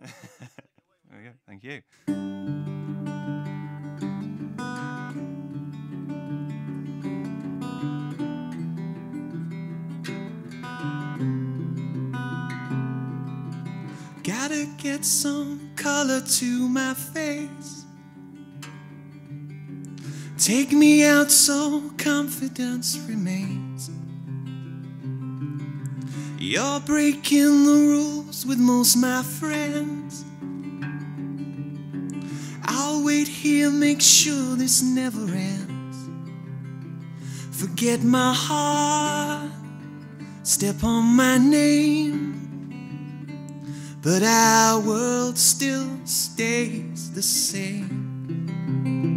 there we go. Thank you. Gotta get some color to my face. Take me out so confidence remains. You're breaking the rules with most my friends. I'll wait here, make sure this never ends. Forget my heart, step on my name. But our world still stays the same.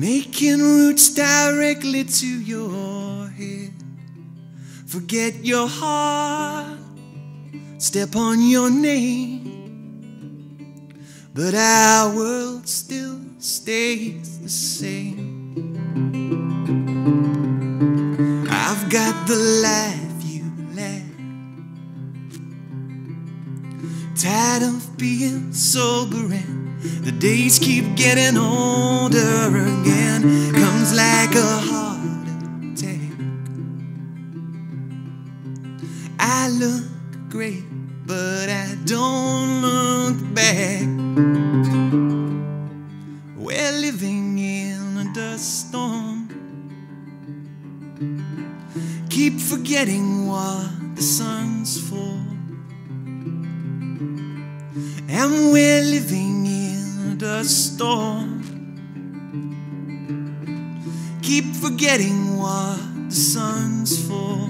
Making roots directly to your head. Forget your heart, step on your name. But our world still stays the same. I've got the life you lack. Tired of being sober and the days keep getting older again. Comes like a heart attack. I look great, but I don't look back. We're living in a dust storm. Keep forgetting what the sun's for. And we're living a storm. Keep forgetting what the sun's for.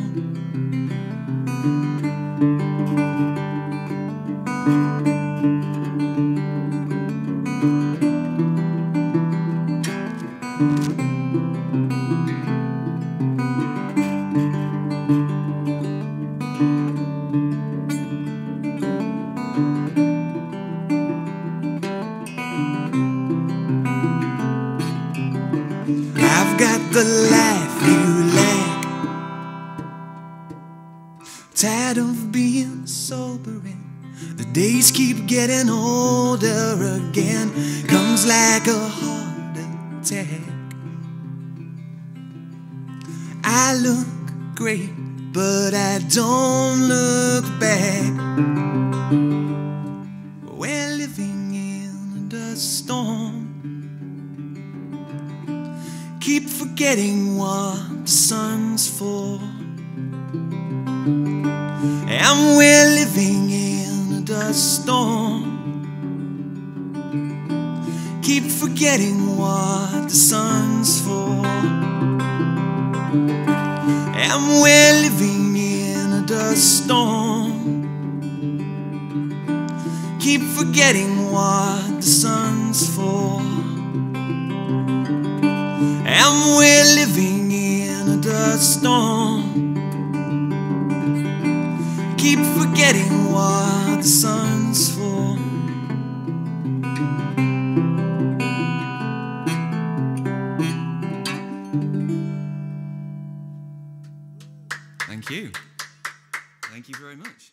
Tired of being sober and the days keep getting older again. Comes like a heart attack. I look great, but I don't look back. We're living in dust storm. Keep forgetting what the sun's for. And we're living in a dust storm. Keep forgetting what the sun's for. And we're living in a dust storm. Keep forgetting what the sun's for. And we're living in a dust storm. keep forgetting what the sun's for. Thank you. Thank you very much.